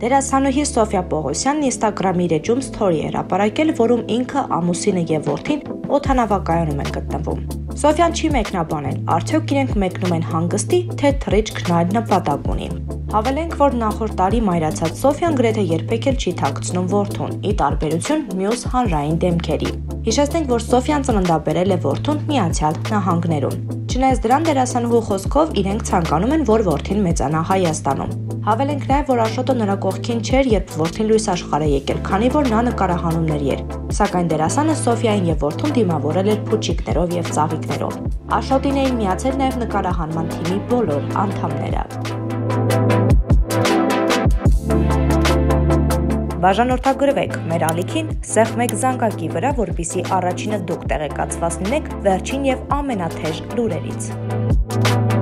Դերասանուհի Սոֆիա Պողոսյանն Instagram-ի էջում story էր ապարակել, որում ինքը, ամուսինը եւ որդին օթանավակայանում են գտնվում։ Սոֆյան չի մեկնաբանել, արդյոք իրենք մեկնում են հանգստի, թե թռիչք նայել նպատակ ունի։ Հավելենք, որ նախորդ տարի մայրացած Սոֆիան գրեթե երբեք էլ չի թաքցնում որդուն՝ ի տարբերություն մյուս հանրային դեմքերի։ Հիշեցնենք, որ Սոֆիան ծննդաբերել է որդուն Միացյալ Նահանգներում։ Չնայած դրան դերասանուհու խոսքով իրենք ցանկանում են, որ որդին մեծանա Հայաստանում։ Հավելենք նաև, որ Աշոտը նրա կողքին չէր, երբ որդին լույս աշխարհ է եկել, քանի որ նա նկարահանումներ էր։ Սակայն դերասանը Սոֆիային եւ որդուն դիմավորել էր փուչիկներով եւ ծաղիկներով։ Աշոտին էին միացել նաև նկարահանման թիմի բոլոր անդամները։ Բաժանորդագրվեք մեր ալիքին սեղմ մեկ զանգակի վրա, որպիսի առաջինը դուք տեղեկացված լինեք վերջին եւ ամենաթեժ լուրերից։